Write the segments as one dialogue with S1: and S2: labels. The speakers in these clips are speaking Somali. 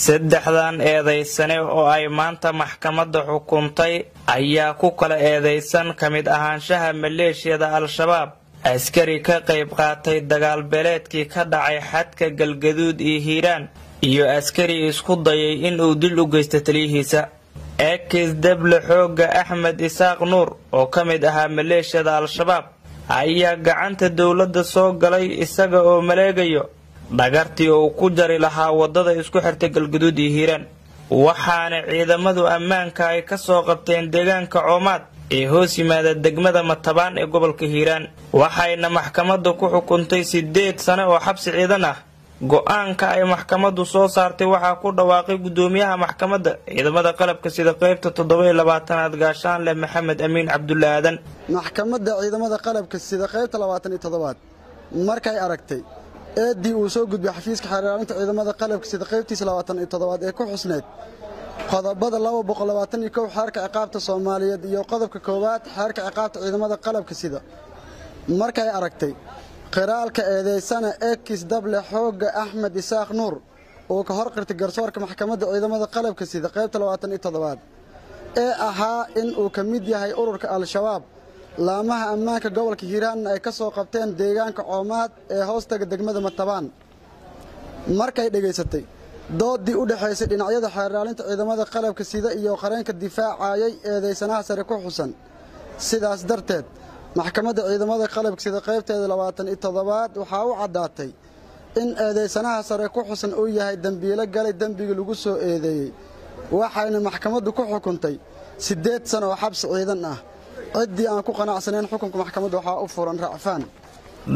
S1: saddexdan eedaysane oo ay maanta maxkamadda xukuntay ayaa ku kala eedaysan ka mid ahaanshaha maleeshiyada al-shabaab. Askari ka qayb qaatay dagaalbeeleedkii ka dhacay xadka galgaduud iyo hiiraan iyo askari isku dayay inuu dil u geysta taliyihiisa ekis deble xoogga axmed isaaq nuur oo ka mid ahaa maleeshiyada al-shabaab ayaa gacanta dowladda soo galay isaga oo maleegayo dhagartii uu ku jari lahaa waddada isku xirta galguduud iyo hiiraan. Waxaana ciidamadu ammaanka ay ka soo qabteen deegaanka coomaad ee hoos yimaada degmada matabaan ee gobolka hiiraan. Waxayna maxkamadda ku xukuntay siddeed sane oo xabsi ciidan ah. Go'aanka ay maxkamaddu soo saartay waxaa ku dhawaaqay guddoomiyaha maxkamadda ciidamada qalabka sida qaybta toddoba-iyo labaatanaad gaashaanle maxamed amiin cabdulle aadan
S2: maxkamadda ciidamada qalabka sida qaybta labaatan iyo toddobaad markay aragtay eeddii uu soo gudbay xafiiska xeeraalinta ciidamada qalabka sida qaybtiisa labaatan iyo toddobaad ee ku xusneyd. Qodobada laba boqol labaatan iyo kow xeerka ciqaabta soomaaliyeed iyo qodobka koowaad xeerka ciqaabta ciidamada qalabka sida. Markay aragtay qiraalka eedaysana ekis dable xoogga axmed isaaq nuur uu ka hor qirtay garsoorka maxkamadda ciidamada qalabka sida qaybta labaatan iyo toddobaad. Ee ahaa in uu ka mid yahay ururka al-shabaab laamaha ammaanka gobolka hiiraanna ay ka soo qabteen deegaanka coomaad ee hoostaga degmada matabaan markay dhegaysatay doodii u dhexaysay dhinacyada xeeraalinta ciidamada qalabka sida iyo qareenka difaacayay eedaysanaha sare ku xusan. Sidaas darteed maxkamadda ciidamada qalabka sida qaybteeda labaatan iyo toddobaad waxaa u caddaatay in eedaysanaha sare ku xusan uu yahay dembiilo galay dembigii lagu soo eedeeyey. Waxayna maxkamaddu ku xukuntay siddeed sano oo xabsi ciidan ah ciddii aan ku qanacsanayn xukunka maxkamadda waxaa u furan racfaan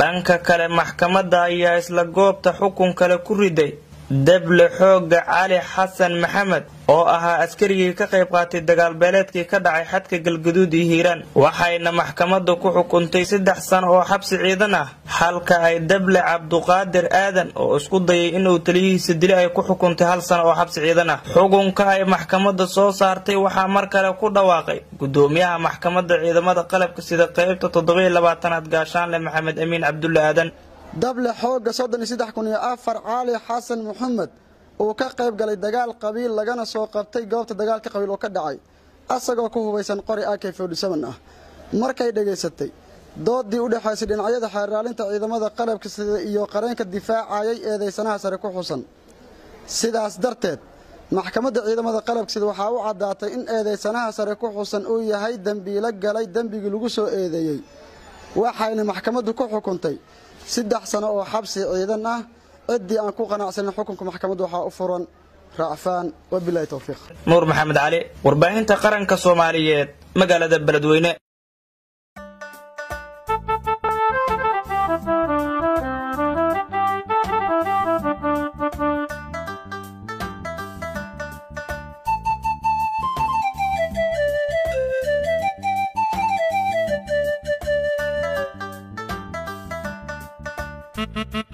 S1: dhanka kale maxkamadda ayaa isla goobta xukun kale ku riday deble xoogga cali xasan maxamed oo ahaa askarigii ka qayb qaatay dagaalbeeleedkii ka dhacay xadka galguduud iyo hiiraan. Waxayna maxkamadda ku xukuntay saddex sano oo xabsi ciidan ah halka ay deble cabduqaadir aadan oo isku dayay inuu taliyihiisa dili ay ku xukuntay hal sano oo xabsi ciidan ah. Xukunka ay maxkamadda soo saartay waxaa mar kale ku dhawaaqay guddoomiyaha maxkamadda ciidamada qalabka sida qaybta toddoba-iyo labaatanaad gaashaanle maxamed amiin cabdulle aadan
S2: dable xoogga soddon iyo saddex kun iyo afar caali xasan maxamed uu ka qayb galay dagaal qabiil lagana soo qabtay goobta dagaalka qabiil oo ka dhacay asagoo ku hubaysan qori ak forty-seven ah. Markay dhegaysatay doodii u dhexaysay dhinacyada xeeraalinta ciidamada qalabka sida iyo qareenka difaacayay eedaysanaha sare ku xusan. Sidaas darteed maxkamadda ciidamada qalabka sida waxaa u caddaatay in eedaysanaha sare ku xusan uu yahay dembiilo galay dembigii lagu soo eedeeyey. Waxayna maxkamaddu ku xukuntay saddex sano oo xabsi ciidan ah ciddii aan ku qanacsanin xukunka maxkamadda waxaa u furan racfaan wabilahi towfiiq
S1: nuur maxamed cali warbaahinta qaranka soomaaliyeed magaalada beledweyne Mm-hmm.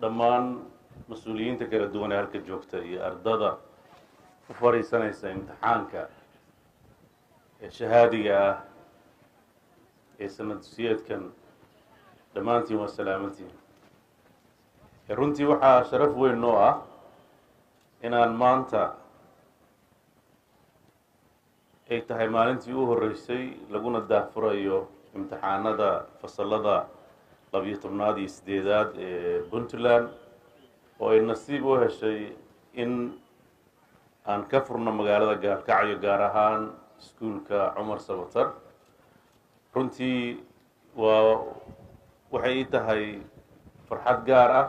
S3: dhammaan mas'uuliyiinta kala duwan ee halka joogta iyo ardada u fadhiisanaysa imtixaanka ee shahaadiga ah ee sanad dusiyeedkan dhammaantiin waa salaamantiin runtii waxaa sharaf weyn noo ah inaan maanta ay tahay maalintii u horreysay laguna daahfurayo imtixaanada fasalada labiyo tobnaad iyo sideedaad ee puntland oo ay nasiib u heshay in aan ka furno magaalada gaalkacyo gaar ahaan iskuulka cumar sabatar. Runtii waa waxay ii tahay farxad gaar ah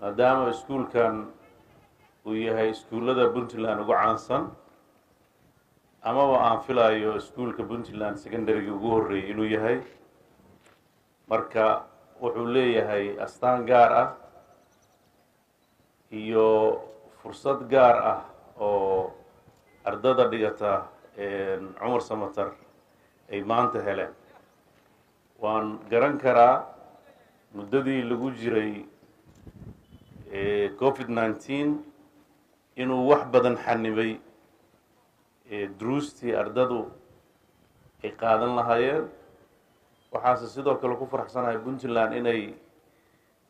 S3: maadaama iskuulkan uu yahay iskuullada puntland ugu caansan amaba aan filayo iskuulka puntland secondarygii ugu horreeyay inuu yahay. Marka wuxuu leeyahay astaan gaar ah iyo fursad gaar ah oo ardada dhigata cumar samatar ay maanta heleen. Waan garan karaa muddadii lagu jiray covid nineteen inuu wax badan xanibay duruustii ardadu ay qaadan lahaayeen. Waxaase sidoo kale ku faraxsanahay puntland inay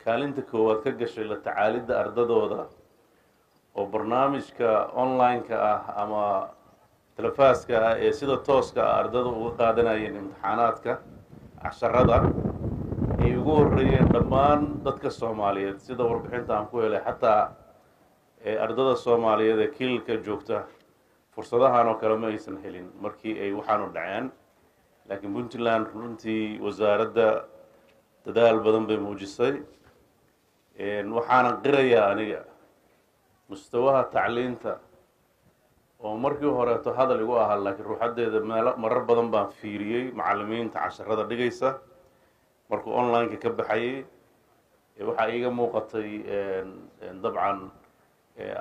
S3: kaalinta koowaad ka gashay la tacaalidda ardadooda oo barnaamijka online-ka ah ama telefaaska ah ee sida tooska ah ardada uga qaadanayeen imtixaanaadka casharada ay ugu horreeyeen dhammaan dadka soomaaliyeed sida warbixinta aan ku helay xataa ardada soomaaliyeed ee kiilka joogta. Fursadahan oo kale ma aysan helin markii ay waxaanu dhaceen laakiin puntland runtii wasaaradda dadaal badan bay muujisay waxaanan qirayaa aniga mustawaha tacliinta oo markii horeeto hadal igu ahaa laakiin ruuxaddeeda meelo marar badan baan fiiriyey macallimiinta casharada dhigaysa. Markuu online-ka ka baxayay waxaa iiga muuqatay dabcan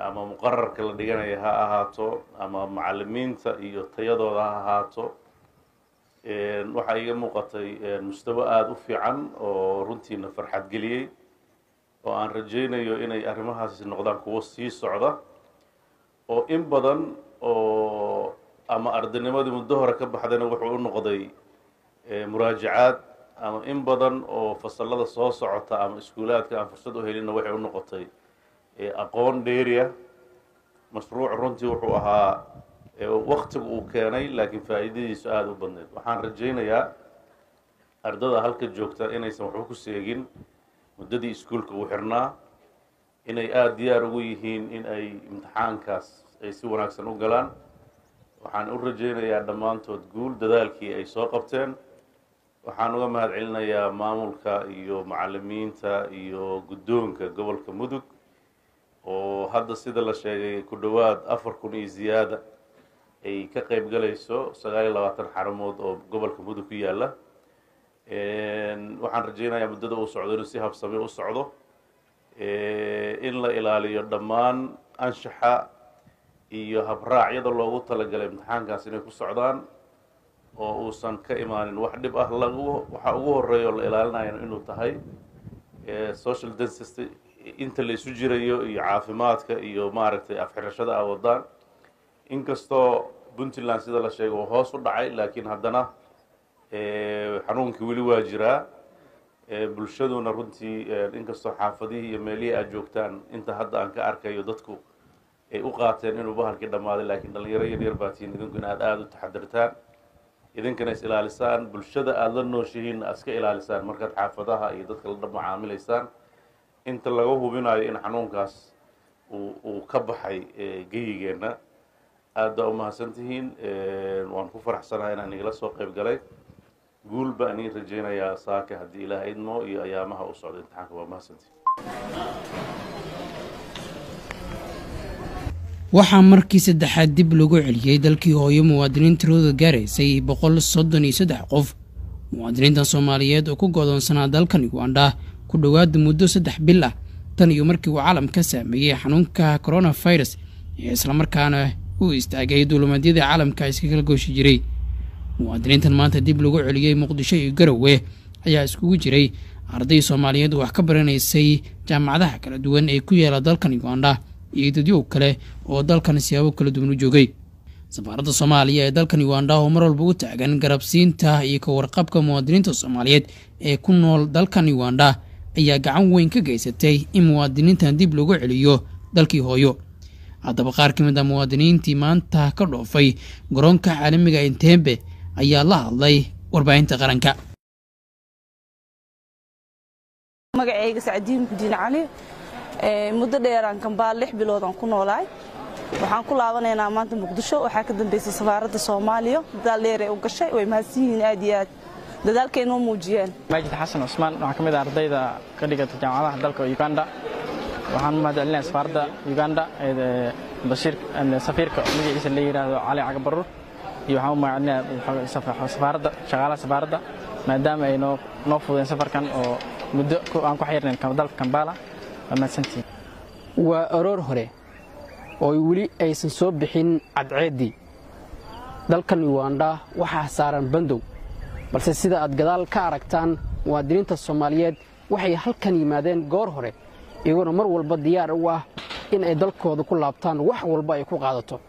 S3: ama muqararka la dhiganaya ha ahaato ama macallimiinta iyo tayadooda ha ahaato. Waxaa iiga muuqatay mustawo aada u fiican oo runtiina farxad geliyey oo aan rajaynayo inay arrimahaasi noqdaan kuwo sii socda oo in badan oo ama ardaynimadii muddo hore ka baxdayna wuxuu u noqday muraajacaad ama in badan oo fasalada soo socota ama iskuulaadka aan fursad u helinna waxay u noqotay aqoon dheeriya mashruuc runtii wuxuu ahaa waktigu uu keenay laakiin faa'iidadiisu aada u badneyd. Waxaan rajaynayaa ardada halka joogta inaysan waxba ku seegin muddadii iskuulka uu xirnaa inay aada diyaar ugu yihiin in ay imtixaankaas ay si wanaagsan u galaan. Waxaan u rajaynayaa dhammaantood guul dadaalkii ay soo qabteen. Waxaan uga mahad celinayaa maamulka iyo macallimiinta iyo guddoonka gobolka mudug oo hadda sida la sheegay ku dhowaad afar kun iyo ziyaada ay ka qayb galayso sagaal iyo labaatan xaramood oo gobolka mudug ku yaalla waxaan rajaynayaa muddada uu socdo inuu si habsame u socdo. In la ilaaliyo dhammaan anshaxa iyo habraacyada loogu talagalay imtixaankaas inay ku socdaan oo uusan ka imaanin wax dhib ah lagu waxa ugu horreeya oo la ilaalinayo inuu tahay social density inta la isu jirayo iyo caafimaadka iyo maaragtay afxirashada a wadaan inkastoo puntland sida la sheegay uu hoos u dhacay laakiin haddana xanuunkii weli waa jiraa bulshaduna runtii inkastoo xaafadihii iyo meelihii aad joogtaan inta hadda aan ka arkayo dadku ay u qaateen inuu bahalkii dhammaaday laakiin dhalinyaro yaryar baa tihiin idinku in aad aada u taxadirtaan idinkana is ilaalisaan bulshada aada la nooshihiin aad iska ilaalisaan markaad xaafadaha iyo dadka la macaamilaysaan inta laga hubinayo in xanuunkaas uu ka baxay geyigeenna aad baa u mahadsan tihiin waan ku faraxsanahay inaan igala soo qayb galay guul baan ii rajaynayaa saaka haddii ilaah idmo iyo ayaamaha uu socdo imtixaanka waa mahadsantihiin
S4: waxaa markii saddexaad dib lagu celiyey dalkii hooyo muwaadiniin tiradooda gaaraysay boqol soddon iyo saddex qof. Muwaadiniintan soomaaliyeed oo ku godoonsanaa dalkan ugandha ku dhowaada muddo saddex bil ah. Tan iyo markii uu caalamka saameeyey xanuunka coronafirus ee islamarkaana uu istaagay duulimaadyadii caalamka iskakala gooshi jiray muwaadiniintan maanta dib lagu celiyey muqdisho iyo garowe ayaa iskugu jiray. Arday soomaaliyeed oo wax ka baranaysay jaamacadaha kala duwan ee ku yaalla dalkan uganda iyo dadyow kale oo dalkan siyaabo kala duwan u joogay. Safaaradda soomaaliya ee dalkan uganda oo mar walba u taagan garabsiinta iyo ka warqabka muwaadiniinta soomaaliyeed ee ku nool dalkan uganda ayaa gacan weyn ka geysatay in muwaadiniintan dib loogu celiyo dalkii hooyo. Haddaba qaar ka mid a muwaadiniintii maanta ka dhoofay garoonka caalamiga entembe ayaa la hadlay warbaahinta qaranka.
S5: Magacayga sacdiin muxudiin cali muddo dheeraan kambaal lix biloodaan ku noolaay waxaan ku laabanaynaa maanta muqdisho waxaa ka dambeysay safaaradda soomaaliya. Dadaal dheer ee u gashay way mahadsan yihiin aad iyo aad. Dadaalkay noo muujiyeen.
S6: Maajid xasan cusmaan waxaa ka mid ah ardayda ka dhigata jaamacadaha dalka uganda. Waxaan u mahadcelinaya safaaradda uganda bashiir safiirka magaciisa la yidhaahdo cali cagabarur iyo safaaradda shaqaalaha safaaradda maadaama ay noo fududeen safarkan oo muddo aan ku xayirnayn dalka kambala waa
S7: waa aroor hore oo weli aysan soo bixin cadceeddii. Dalkan uganda waxaa saaran bandow balse sida aad gadaal ka aragtaan muwaadiniinta soomaaliyeed waxay halkan yimaadeen goor hore iyagoona mar walba diyaar u ah in ay dalkooda ku laabtaan wax walba ay ku qaadato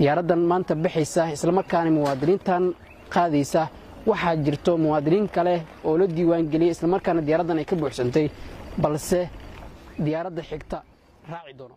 S7: diyaaraddan maanta baxaysa islamarkaana muwaadiniintan qaadaysa. Waxaa jirto muwaadiniin kale oo la diiwaangeliyey islamarkaana diyaaraddan ay ka buuxsantay balse diyaaradda xigta raaci doono